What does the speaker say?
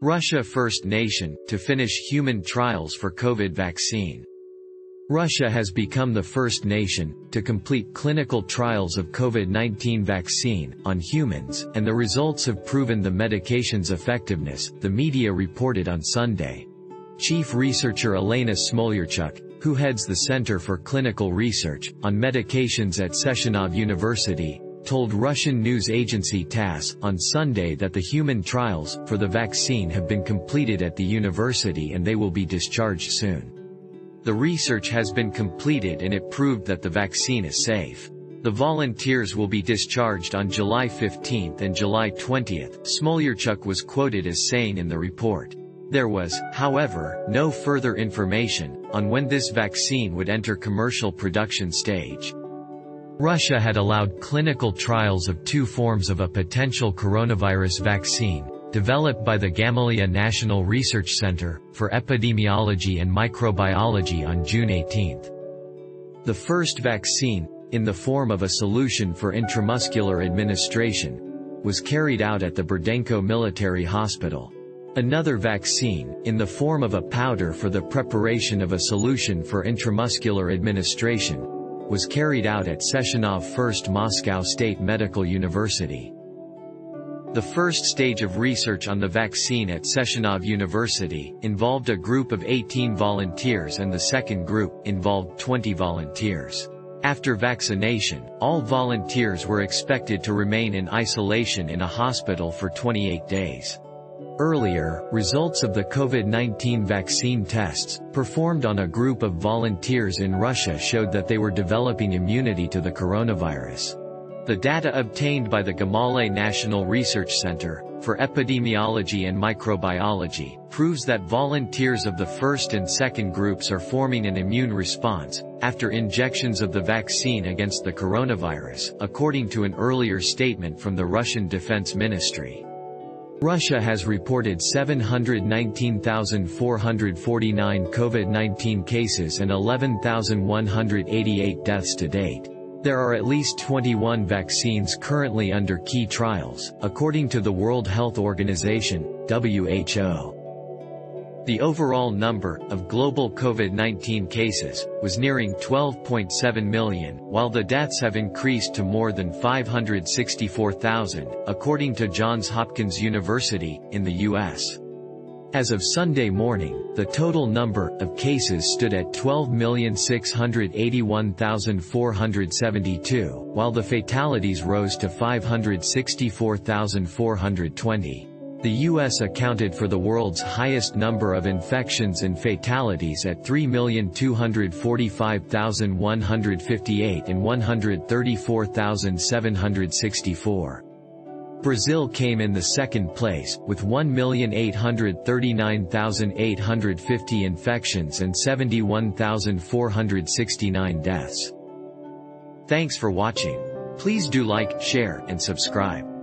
Russia first nation to finish human trials for COVID vaccine. Russia has become the first nation to complete clinical trials of COVID-19 vaccine on humans, and the results have proven the medication's effectiveness, the media reported on Sunday. Chief researcher Elena Smolyarchuk, who heads the Center for Clinical Research on Medications at Sechenov University, told Russian news agency TASS on Sunday that the human trials for the vaccine have been completed at the university and they will be discharged soon. The research has been completed and it proved that the vaccine is safe. The volunteers will be discharged on July 15 and July 20, Smolyarchuk was quoted as saying in the report. There was, however, no further information on when this vaccine would enter commercial production stage. Russia had allowed clinical trials of two forms of a potential coronavirus vaccine, developed by the Gamaleya National Research Center for Epidemiology and Microbiology on June 18. The first vaccine, in the form of a solution for intramuscular administration, was carried out at the Burdenko Military Hospital. Another vaccine, in the form of a powder for the preparation of a solution for intramuscular administration, was carried out at Sechenov First Moscow State Medical University. The first stage of research on the vaccine at Sechenov University involved a group of 18 volunteers and the second group involved 20 volunteers. After vaccination, all volunteers were expected to remain in isolation in a hospital for 28 days. Earlier, results of the COVID-19 vaccine tests, performed on a group of volunteers in Russia showed that they were developing immunity to the coronavirus. The data obtained by the Gamaleya National Research Center for Epidemiology and Microbiology proves that volunteers of the first and second groups are forming an immune response after injections of the vaccine against the coronavirus, according to an earlier statement from the Russian Defense Ministry. Russia has reported 719,449 COVID-19 cases and 11,188 deaths to date. There are at least 21 vaccines currently under key trials, according to the World Health Organization, WHO. The overall number of global COVID-19 cases was nearing 12.7 million, while the deaths have increased to more than 564,000, according to Johns Hopkins University, in the U.S. As of Sunday morning, the total number of cases stood at 12,681,472, while the fatalities rose to 564,420. The U.S. accounted for the world's highest number of infections and fatalities at 3,245,158 and 134,764. Brazil came in the second place, with 1,839,850 infections and 71,469 deaths. Thanks for watching. Please do like, share, and subscribe.